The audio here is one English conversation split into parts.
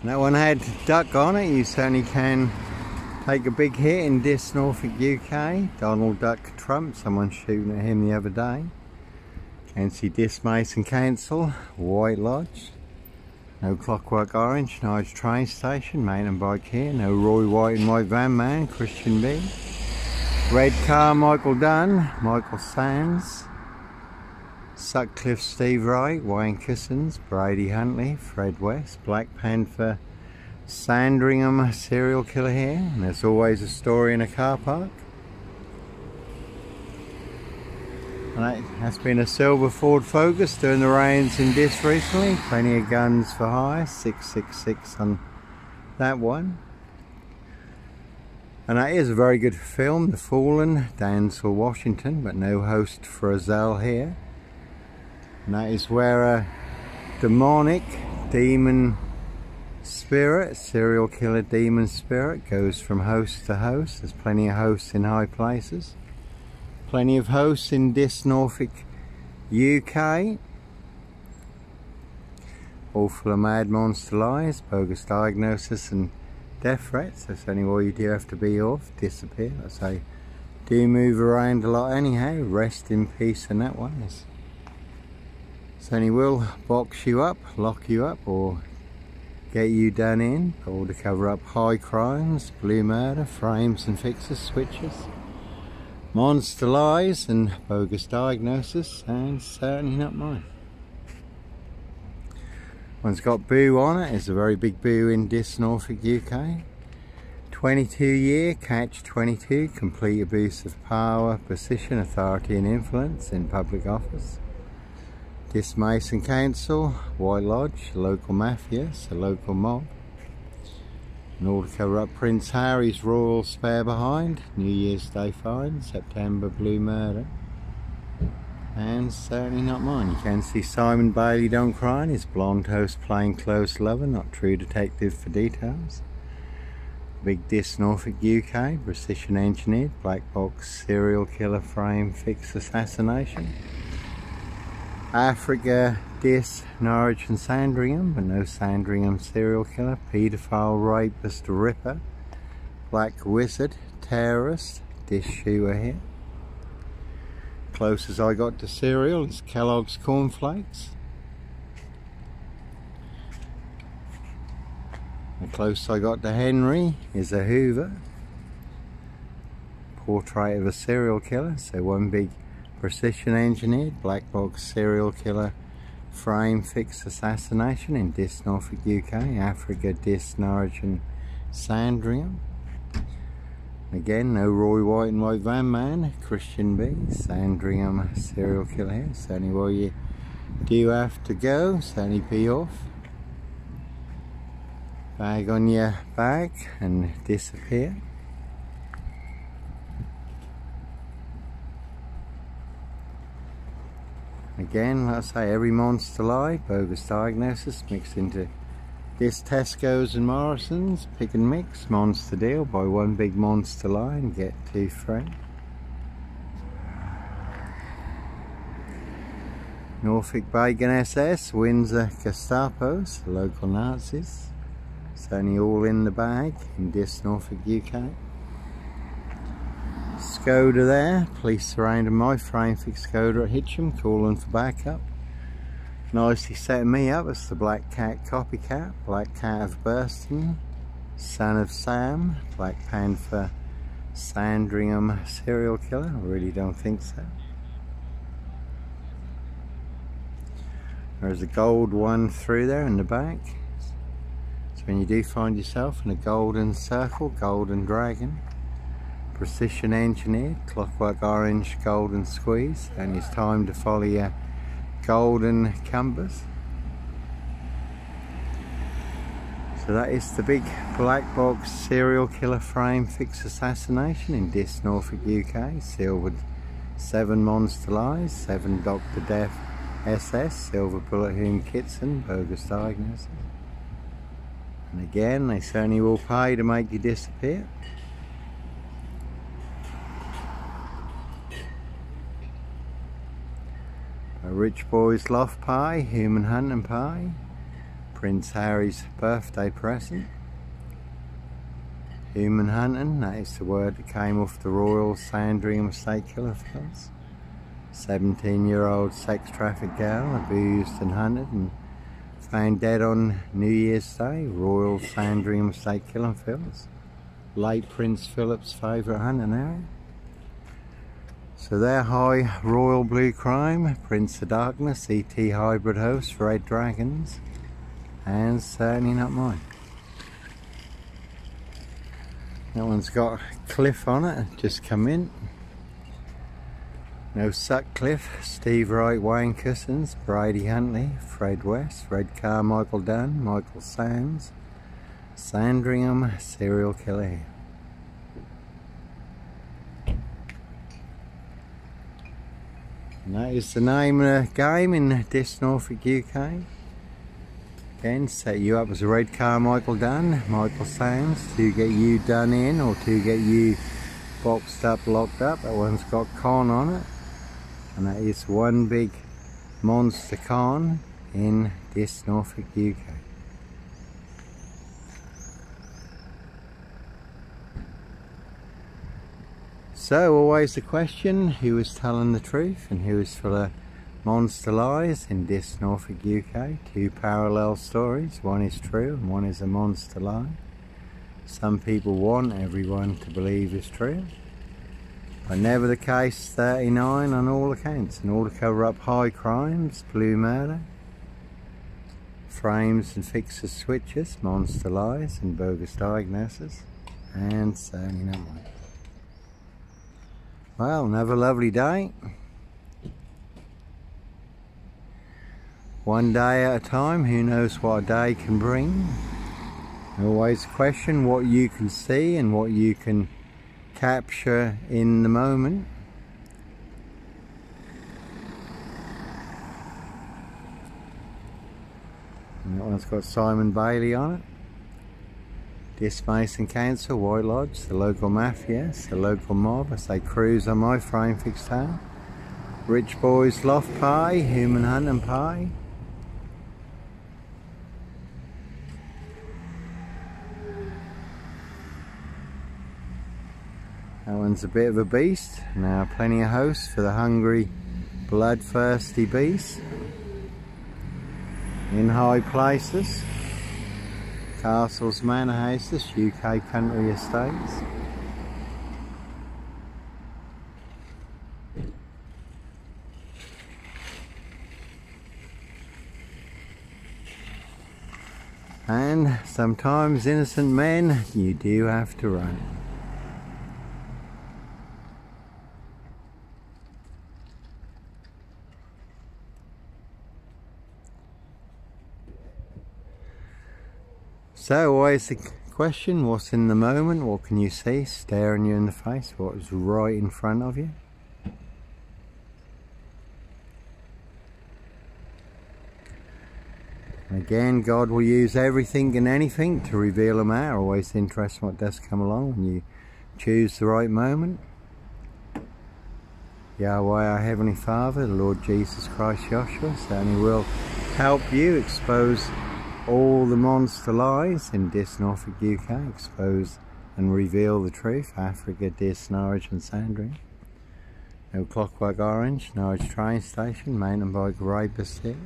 And that one had duck on it. You certainly can take a big hit in this Norfolk UK. Donald Duck Trump, someone shooting at him the other day. NC Diss Mason Council, White Lodge. No Clockwork Orange, Nige train station, main and bike here. No Roy White and White Van Man, Christian B. Red car, Michael Dunn, Michael Sands. Sutcliffe Steve Wright, Wayne Couzens, Brady Huntley, Fred West, Black Panther, Sandringham serial killer here. And there's always a story in a car park. And that has been a silver Ford Focus doing the rains in this recently. Plenty of guns for hire, 666 on that one. And that is a very good film, The Fallen, Denzel, Washington, but no host for Azelle here. And that is where a demonic demon spirit, serial killer demon spirit, goes from host to host. There's plenty of hosts in high places. Plenty of hosts in Diss Norfolk, UK. All full of mad monster lies, bogus diagnosis and death threats. That's only all you do have to be off, disappear. I say, do move around a lot anyhow. Rest in peace and that one. It's, it's only will box you up, lock you up or get you done in all to cover up high crimes, blue murder, frames and fixes, switches monster lies and bogus diagnosis and certainly not mine. One's got boo on it, it's a very big boo in Diss Norfolk UK. 22 year catch 22 complete abuse of power, position, authority and influence in public office. Diss Mason Council, White Lodge, local mafia, a local mob. Order to cover up Prince Harry's royal spare behind, New Year's Day fine, September Blue Murder. And certainly not mine. You can see Simon Bailey Don't Cry and his blonde host plain clothes lover, not true detective for details. Big Diss Norfolk UK, precision engineered, black box serial killer frame fix assassination. Africa Diss, Norwich and Sandringham, but no Sandringham serial killer, paedophile, rapist, ripper, black wizard, terrorist, Diss shooter here. Closest I got to cereal is Kellogg's Cornflakes. The closest I got to Henry is a Hoover. Portrait of a serial killer, so one big precision engineered black box serial killer frame fix assassination in Diss, Norfolk, UK, Africa, Diss, Norwich and Sandringham. Again, no Roy White and White Van Man, Christian B, Sandringham serial killer here. Certainly where you do have to go, certainly pee off. Bag on your back and disappear. Again, like I say, every monster lie, bogus diagnosis mixed into this Tesco's and Morrison's, pick and mix, monster deal, buy one big monster lie and get two free. Norfolk Bacon SS, Windsor Gestapos, local Nazis. It's only all in the bag in this Norfolk UK. Skoda there, police surrounding my frame fix Skoda at Hitcham, calling for backup. Nicely setting me up as the Black Cat copycat, Black Cat of Burston, Son of Sam, Black Panther, Sandringham serial killer, I really don't think so. There's a gold one through there in the back. So when you do find yourself in a golden circle, golden dragon, precision engineered, clockwork orange golden squeeze, and it's time to follow your golden compass. So that is the big black box serial killer frame fix assassination in Diss, Norfolk, UK. Sealed with seven monster lies, seven Dr. Death SS, silver bullet Hume Kitson, bogus diagnosis. And again, they certainly will pay to make you disappear. Rich Boys Loft Pie, Human Hunting Pie, Prince Harry's birthday present. Human hunting, that is the word that came off the Royal Sandringham State Killer Fields. 17 year old sex trafficked girl abused and hunted and found dead on New Year's Day, Royal Sandringham State Killing Fields. Late Prince Philip's favourite hunting area. So there, high Royal Blue Crime, Prince of Darkness, ET Hybrid Host, Red Dragons, and certainly not mine. That one's got Cliff on it, just come in. No Sutcliffe, Steve Wright, Wayne Couzens, Brady Huntley, Fred West, Red Carmichael Dunn, Michael Sands, Sandringham Serial Killer. And that is the name of the game in this Norfolk, UK. Again, set you up as a red car, Michael Dunn, Michael Sands, to get you done in or to get you boxed up, locked up. That one's got con on it. And that is one big monster con in this Norfolk, UK. So always the question, who is telling the truth and who is full of monster lies in this Norfolk UK? Two parallel stories, one is true and one is a monster lie. Some people want everyone to believe is true. But never the case 39 on all accounts and all to cover up high crimes, blue murder, frames and fixes switches, monster lies and bogus diagnosis, and not one. Well, another lovely day. One day at a time, who knows what a day can bring. Always question what you can see and what you can capture in the moment. And that one's got Simon Bailey on it. Diss Mason Council, White Lodge, the local mafia, the local mob as they cruise on my frame fixed town. Rich Boys Loft Pie, Human Hunting Pie. That one's a bit of a beast. Now plenty of hosts for the hungry, bloodthirsty beast. In high places. Castles, manor houses, UK country estates. And sometimes innocent men, you do have to run. So always the question, what's in the moment? What can you see staring you in the face? What is right in front of you? Again, God will use everything and anything to reveal them out. Always interesting what does come along when you choose the right moment. Yahweh, our Heavenly Father, the Lord Jesus Christ, Joshua, certainly will help you expose all the monster lies in Diss Norfolk UK, expose and reveal the truth. Africa, Diss, Norwich and Sandringham. No Clockwork Orange, Norwich train station, mountain bike rapist here.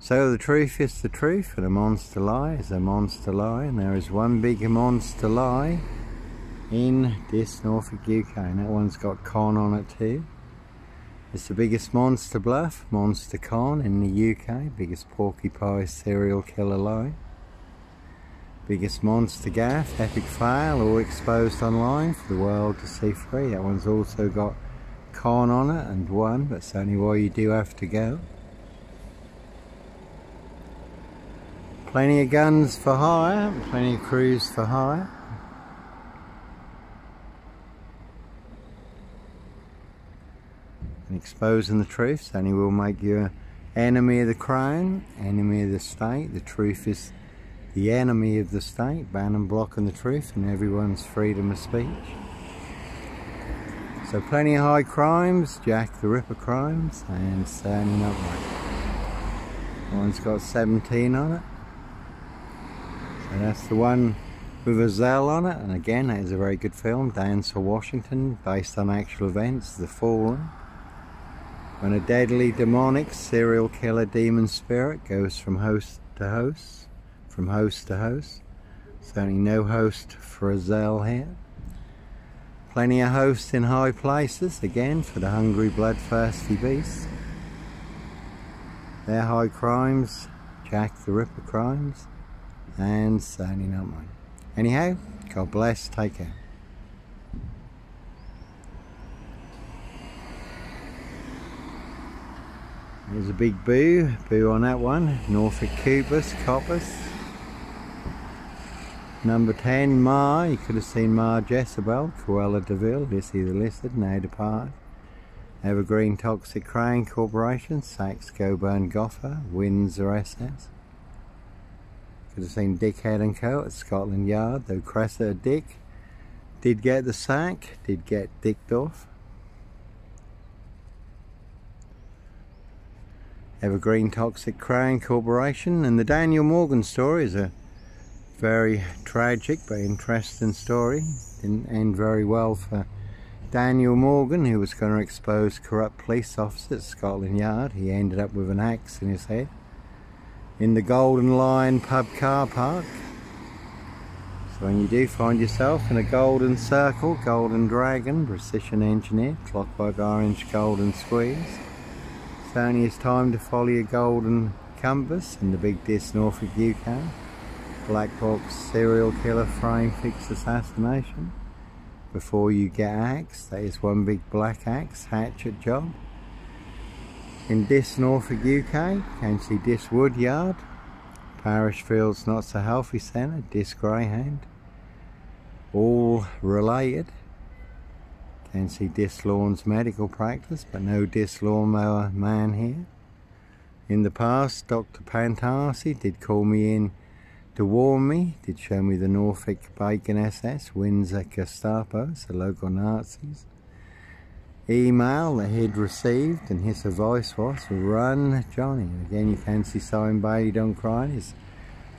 So the truth is the truth and a monster lie is a monster lie and there is one big monster lie in this Norfolk UK and that one's got con on it too. It's the biggest monster bluff, monster con in the UK, biggest porcupine serial killer lie. Biggest monster gaff, epic fail, all exposed online for the world to see free. That one's also got con on it and one, but it's only why you do have to go. Plenty of guns for hire, plenty of crews for hire. Exposing the truth only will make you enemy of the crown, enemy of the state. The truth is the enemy of the state, ban banning blocking the truth and everyone's freedom of speech. So plenty of high crimes, Jack the Ripper crimes, and standing upright. One's got 17 on it. So that's the one with a Zell on it, and again, that is a very good film, Denzel Washington, based on actual events, The Fallen. When a deadly demonic serial killer demon spirit goes from host to host, from host to host. Certainly no host for a Zell here. Plenty of hosts in high places, again, for the hungry, bloodthirsty beast. Their high crimes, Jack the Ripper crimes, and certainly not mine. Anyhow, God bless, take care. There's a big boo, boo on that one. Norfolk Cubus, Coppers. Number 10, Ma. You could have seen Ma Jezebel, Cruella DeVille, Vil, Lissy the Lizard, now departed. Evergreen Toxic Crane Corporation, Saxe Coburg Gotha, Windsor SS. Could have seen Dickhead and Co. at Scotland Yard, though Cressida Dick did get the sack, did get dicked off. Evergreen Toxic Crane Corporation and the Daniel Morgan story is a very tragic but interesting story. Didn't end very well for Daniel Morgan who was going to expose corrupt police officers at Scotland Yard. He ended up with an axe in his head in the Golden Lion pub car park. So when you do find yourself in a golden circle, golden dragon, precision engineer, clockwork orange, golden squeeze, only it's time to follow your golden compass in the big Diss Norfolk UK. Black box serial killer frame fix assassination. Before you get axed, that is one big black axe hatchet job. In Diss Norfolk UK, can see Diss Woodyard, Parish Fields Not So Healthy Centre, Diss Greyhound, all related. Can see Diss Lawns Medical Practice, but no Diss Lawnmower man here. In the past, Dr. Pantarsi did call me in to warn me, did show me the Norfolk Bacon SS, Windsor Gestapo, the local Nazis email that he'd received and his advice was run Johnny. Again you can see Simon don't cry. His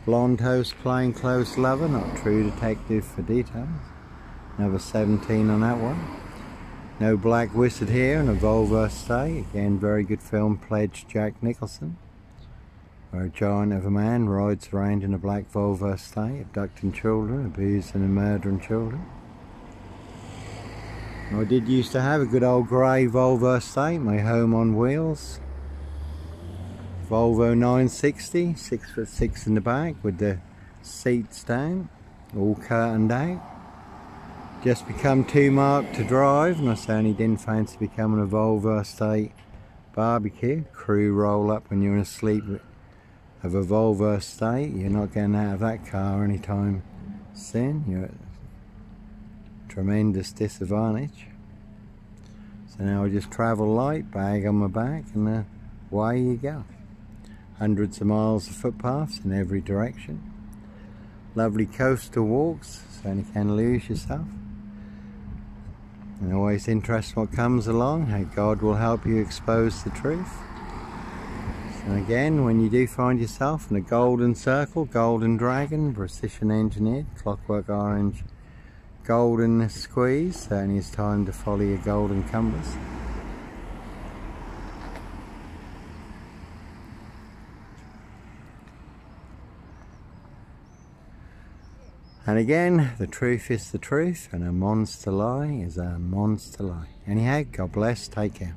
blonde host plain close lover, not true detective for details. Another 17 on that one. No Black Wizard here and a Volvo stay. Again very good film pledged Jack Nicholson. Where a giant of a man rides around in a black Volvo stay, abducting children, abusing and murdering children. I did used to have a good old grey Volvo estate, my home on wheels. Volvo 960, six foot six in the back with the seats down, all curtained out. Just become too marked to drive and I certainly didn't fancy becoming a Volvo estate barbecue. Crew roll up when you're asleep of a Volvo estate. You're not getting out of that car anytime soon. You're tremendous disadvantage. So now I just travel light, bag on my back, and away you go. Hundreds of miles of footpaths in every direction. Lovely coastal walks, so you can lose yourself. And always interesting what comes along, how God will help you expose the truth. And again, when you do find yourself in a golden circle, golden dragon, precision engineered, clockwork orange, golden squeeze and it's time to follow your golden compass And again, the truth is the truth, and a monster lie is a monster lie. Anyhow, God bless, take care.